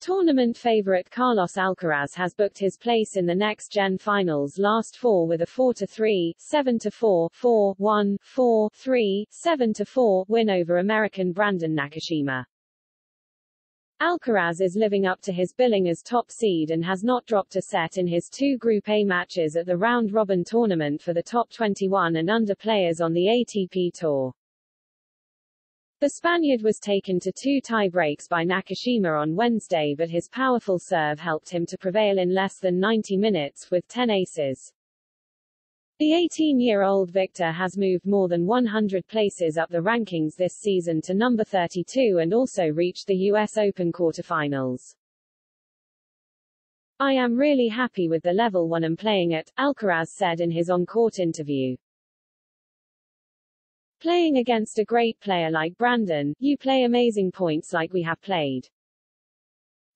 Tournament favorite Carlos Alcaraz has booked his place in the next-gen finals last four with a 4-3, 7-4, 4-1, 4-3, 7-4 win over American Brandon Nakashima. Alcaraz is living up to his billing as top seed and has not dropped a set in his two Group A matches at the round-robin tournament for the top 21 and under players on the ATP Tour. The Spaniard was taken to two tie-breaks by Nakashima on Wednesday but his powerful serve helped him to prevail in less than 90 minutes with 10 aces. The 18-year-old Victor has moved more than 100 places up the rankings this season to number 32 and also reached the US Open quarterfinals. I am really happy with the level one I'm playing at, Alcaraz said in his on-court interview. Playing against a great player like Brandon, you play amazing points like we have played.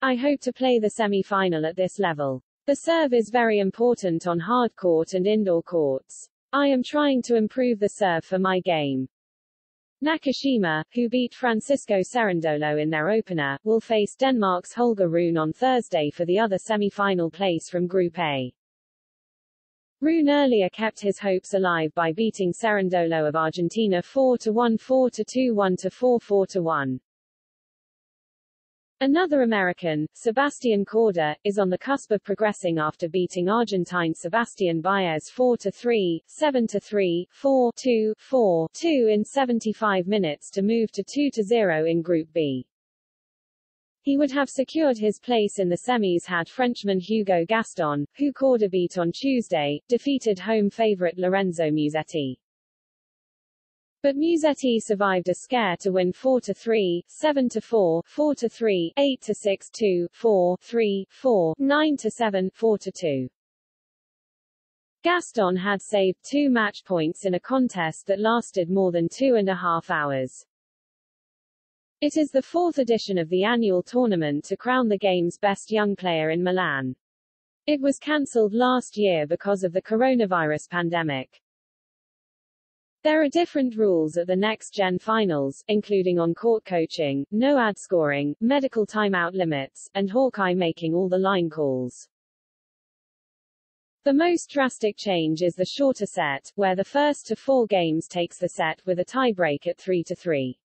I hope to play the semi-final at this level. The serve is very important on hard court and indoor courts. I am trying to improve the serve for my game. Nakashima, who beat Francisco Cerundolo in their opener, will face Denmark's Holger Rune on Thursday for the other semi-final place from Group A. Rune earlier kept his hopes alive by beating Cerundolo of Argentina 4-1 4-2 1-4 4-1. Another American, Sebastian Korda, is on the cusp of progressing after beating Argentine Sebastian Baez 4-3, 7-3, 4-2, 4-2 in 75 minutes to move to 2-0 in Group B. He would have secured his place in the semis had Frenchman Hugo Gaston, who Korda beat on Tuesday, defeated home favorite Lorenzo Musetti. But Musetti survived a scare to win 4-3, 7-4, 4-3, 8-6, 2, 4, 3, 4, 9-7, 4-2. Gaston had saved two match points in a contest that lasted more than two and a half hours. It is the fourth edition of the annual tournament to crown the game's best young player in Milan. It was cancelled last year because of the coronavirus pandemic. There are different rules at the next-gen finals, including on-court coaching, no ad scoring, medical timeout limits, and Hawkeye making all the line calls. The most drastic change is the shorter set, where the first to four games takes the set with a tiebreak at 3 to 3.